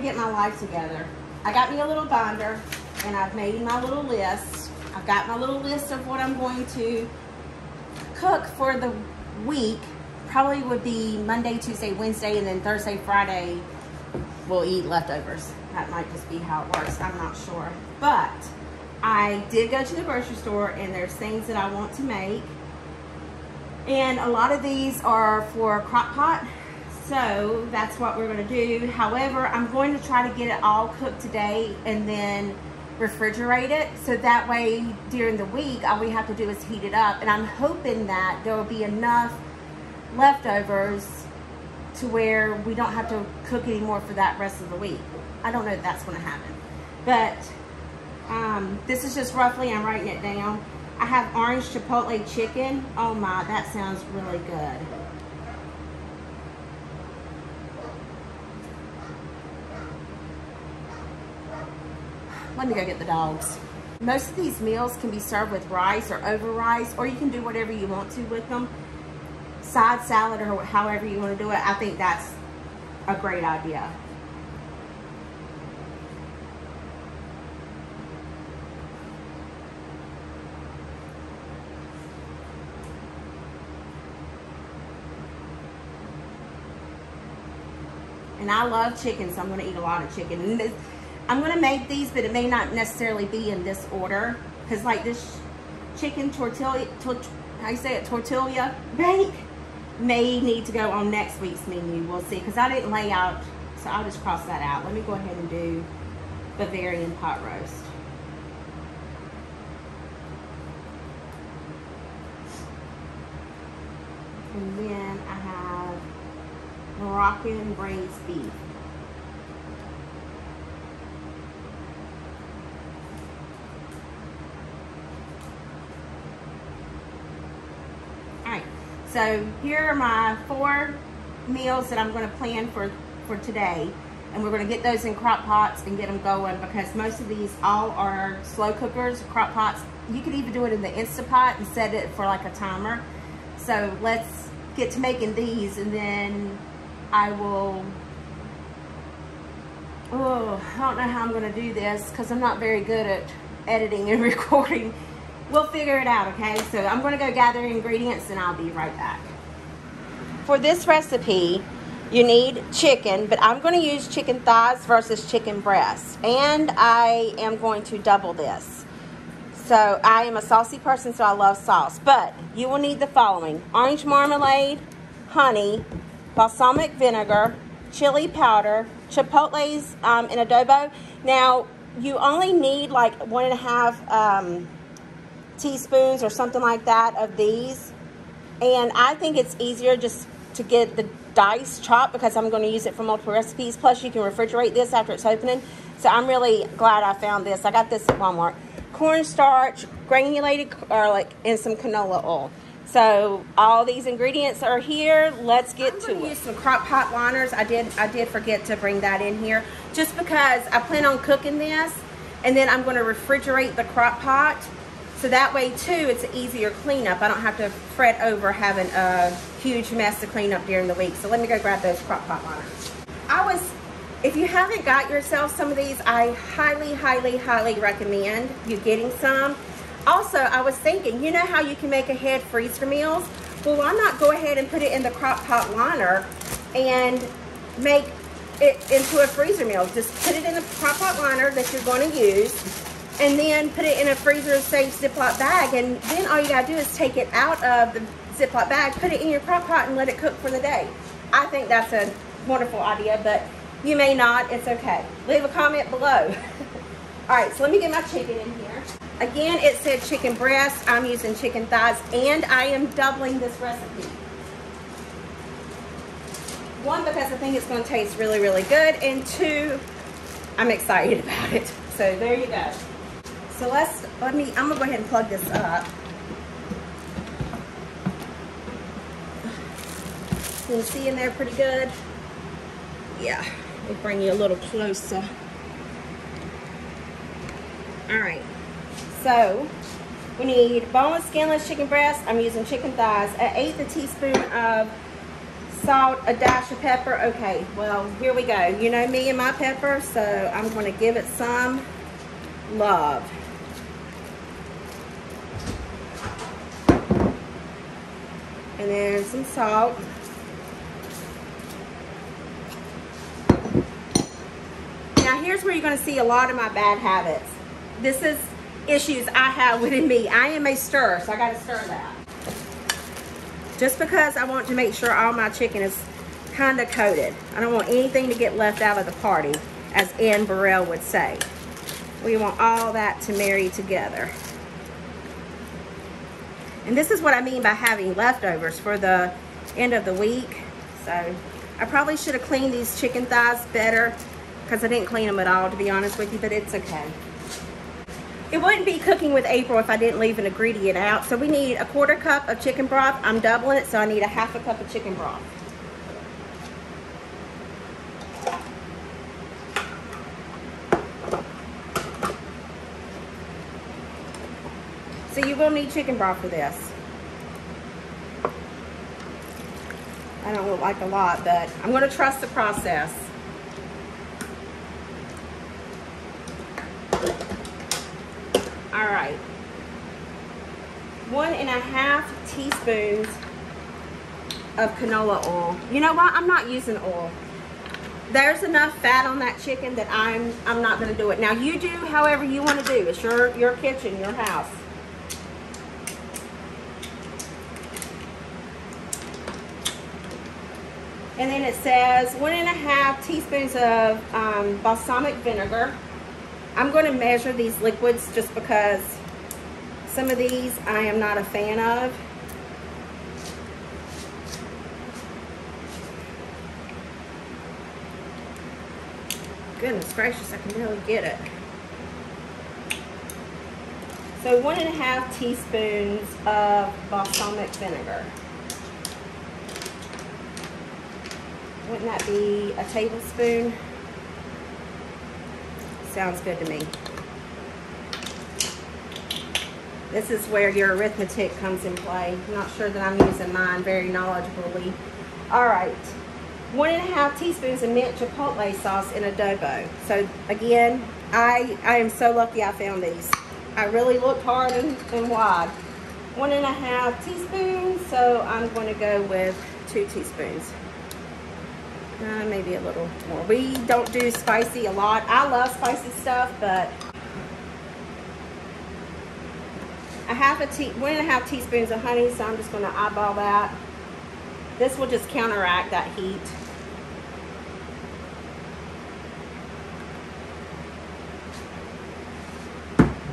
get my life together. I got me a little binder and I've made my little list. I've got my little list of what I'm going to cook for the week. Probably would be Monday, Tuesday, Wednesday, and then Thursday, Friday, we'll eat leftovers. That might just be how it works. I'm not sure. But I did go to the grocery store and there's things that I want to make. And a lot of these are for crock pot. So that's what we're gonna do. However, I'm going to try to get it all cooked today and then refrigerate it. So that way during the week, all we have to do is heat it up. And I'm hoping that there will be enough leftovers to where we don't have to cook anymore for that rest of the week. I don't know if that's gonna happen. But um, this is just roughly, I'm writing it down. I have orange chipotle chicken. Oh my, that sounds really good. Let me go get the dogs. Most of these meals can be served with rice or over rice, or you can do whatever you want to with them. Side salad or however you want to do it. I think that's a great idea. and I love chicken, so I'm gonna eat a lot of chicken. I'm gonna make these, but it may not necessarily be in this order, because like this chicken tortilla, tor how you say it, tortilla bake, may need to go on next week's menu. We'll see, because I didn't lay out, so I'll just cross that out. Let me go ahead and do Bavarian pot roast. And then I have Moroccan braised beef. So here are my four meals that I'm going to plan for, for today. And we're going to get those in crock pots and get them going because most of these all are slow cookers, crock pots. You could even do it in the Instapot and set it for like a timer. So let's get to making these and then I will, oh, I don't know how I'm gonna do this because I'm not very good at editing and recording. We'll figure it out, okay? So I'm gonna go gather ingredients and I'll be right back. For this recipe, you need chicken, but I'm gonna use chicken thighs versus chicken breast. And I am going to double this. So I am a saucy person, so I love sauce. But you will need the following. Orange marmalade, honey, balsamic vinegar, chili powder, chipotles um, in adobo. Now, you only need like one and a half um, teaspoons or something like that of these. And I think it's easier just to get the dice chopped because I'm going to use it for multiple recipes. Plus, you can refrigerate this after it's opening. So I'm really glad I found this. I got this at Walmart. Cornstarch, granulated garlic, and some canola oil. So all these ingredients are here. Let's get I'm to it. Use some crock pot liners. I did I did forget to bring that in here just because I plan on cooking this and then I'm going to refrigerate the crock pot. So that way too, it's an easier cleanup. I don't have to fret over having a huge mess to clean up during the week. So let me go grab those crock pot liners. I was, if you haven't got yourself some of these, I highly, highly, highly recommend you getting some. Also, I was thinking, you know how you can make ahead freezer meals? Well, why not go ahead and put it in the crock pot liner and make it into a freezer meal. Just put it in the crock pot liner that you're going to use and then put it in a freezer safe Ziploc bag. And then all you got to do is take it out of the Ziploc bag, put it in your crock pot and let it cook for the day. I think that's a wonderful idea, but you may not. It's okay. Leave a comment below. all right, so let me get my chicken in here. Again, it said chicken breast. I'm using chicken thighs, and I am doubling this recipe. One, because I think it's to taste really, really good, and two, I'm excited about it. So there you go. So let's, let me, I'm to go ahead and plug this up. You can see in there pretty good. Yeah, me bring you a little closer. All right. So we need boneless, skinless chicken breast. I'm using chicken thighs. An eighth a teaspoon of salt, a dash of pepper. Okay, well, here we go. You know me and my pepper, so I'm going to give it some love. And then some salt. Now here's where you're going to see a lot of my bad habits. This is issues I have within me. I am a stir, so I got to stir that. Just because I want to make sure all my chicken is kind of coated. I don't want anything to get left out of the party, as Anne Burrell would say. We want all that to marry together. And this is what I mean by having leftovers for the end of the week. So I probably should have cleaned these chicken thighs better because I didn't clean them at all, to be honest with you, but it's okay. It wouldn't be cooking with April if I didn't leave an ingredient out. So we need a quarter cup of chicken broth. I'm doubling it, so I need a half a cup of chicken broth. So you will need chicken broth for this. I don't look like a lot, but I'm going to trust the process. All right. One and a half teaspoons of canola oil. You know what? I'm not using oil. There's enough fat on that chicken that I'm I'm not going to do it. Now you do however you want to do. It's your your kitchen, your house. And then it says one and a half teaspoons of um, balsamic vinegar. I'm going to measure these liquids just because some of these I am not a fan of. Goodness gracious, I can barely get it. So one and a half teaspoons of balsamic vinegar. Wouldn't that be a tablespoon? Sounds good to me. This is where your arithmetic comes in play. Not sure that I'm using mine very knowledgeably. All right, one and a half teaspoons of mint chipotle sauce in adobo. So again, I, I am so lucky I found these. I really looked hard and, and wide. One and a half teaspoons, so I'm going to go with two teaspoons. Uh, maybe a little more. We don't do spicy a lot. I love spicy stuff, but a half a tea, one and a half teaspoons of honey, so I'm just going to eyeball that. This will just counteract that heat.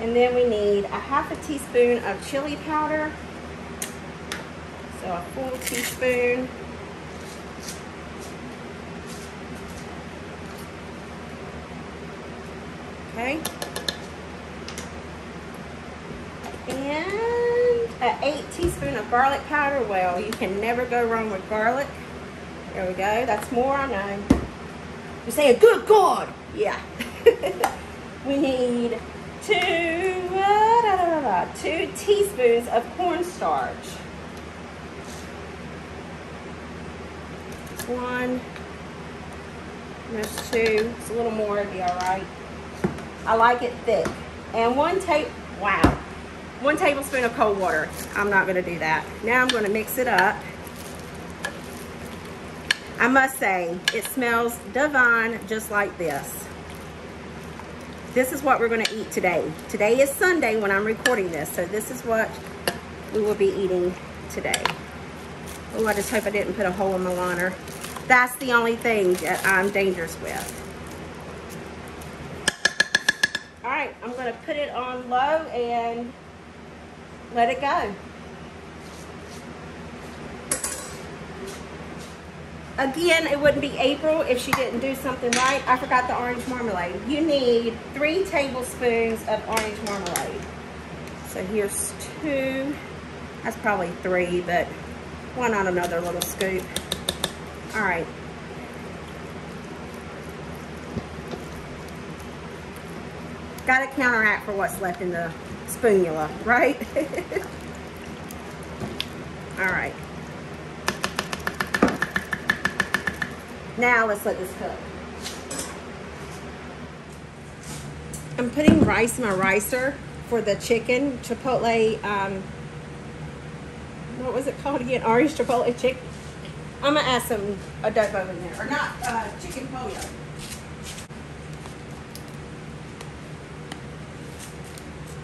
And then we need a half a teaspoon of chili powder. So a full teaspoon. Okay. And an eight teaspoon of garlic powder. Well, you can never go wrong with garlic. There we go. That's more, I know. You say, a good God. Yeah. we need two, uh, da, da, da, two teaspoons of cornstarch. One. There's two. It's a little more, it'd be all right. I like it thick. And one tape, wow, one tablespoon of cold water. I'm not gonna do that. Now I'm gonna mix it up. I must say, it smells divine just like this. This is what we're gonna eat today. Today is Sunday when I'm recording this, so this is what we will be eating today. Oh, I just hope I didn't put a hole in my liner. That's the only thing that I'm dangerous with. All right, I'm gonna put it on low and let it go. Again, it wouldn't be April if she didn't do something right. I forgot the orange marmalade. You need three tablespoons of orange marmalade. So here's two. That's probably three, but why not another little scoop? All right. Got to counteract for what's left in the spoonula, right? All right. Now let's let this cook. I'm putting rice in my ricer for the chicken chipotle. Um, what was it called again? Orange chipotle chicken. I'm gonna add some adobo in there, or not uh, chicken pollo.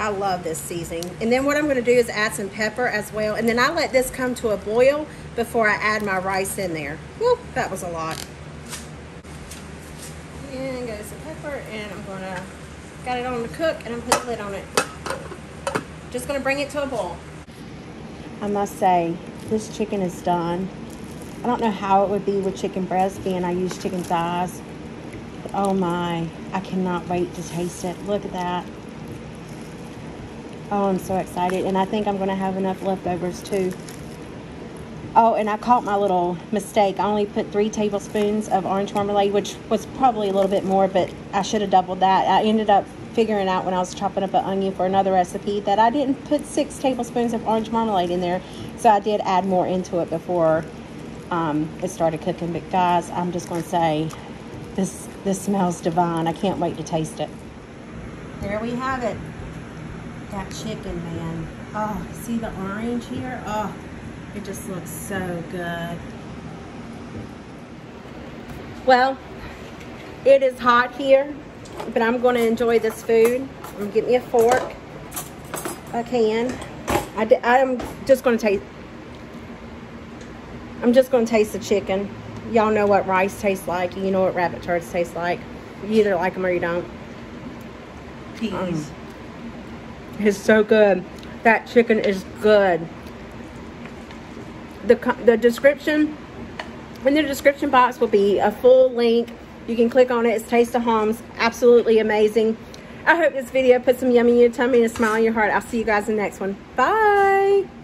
I love this seasoning. And then what I'm gonna do is add some pepper as well. And then I let this come to a boil before I add my rice in there. Whoop, that was a lot. And go some pepper and I'm gonna, got it on the cook and I'm putting the lid on it. Just gonna bring it to a boil. I must say, this chicken is done. I don't know how it would be with chicken breast being I use chicken thighs. Oh my, I cannot wait to taste it. Look at that. Oh, I'm so excited. And I think I'm going to have enough leftovers too. Oh, and I caught my little mistake. I only put three tablespoons of orange marmalade, which was probably a little bit more, but I should have doubled that. I ended up figuring out when I was chopping up an onion for another recipe that I didn't put six tablespoons of orange marmalade in there. So I did add more into it before um, it started cooking. But guys, I'm just going to say this, this smells divine. I can't wait to taste it. There we have it that chicken, man. Oh, see the orange here? Oh, it just looks so good. Well, it is hot here, but I'm going to enjoy this food. I'm going to get me a fork. I can. I, I'm just going to taste. I'm just going to taste the chicken. Y'all know what rice tastes like. You know what rabbit turds taste like. You either like them or you don't. Peas. Um, is so good. That chicken is good. The, the description, in the description box will be a full link. You can click on it. It's Taste of Homes. Absolutely amazing. I hope this video put some yummy in your tummy and a smile in your heart. I'll see you guys in the next one. Bye.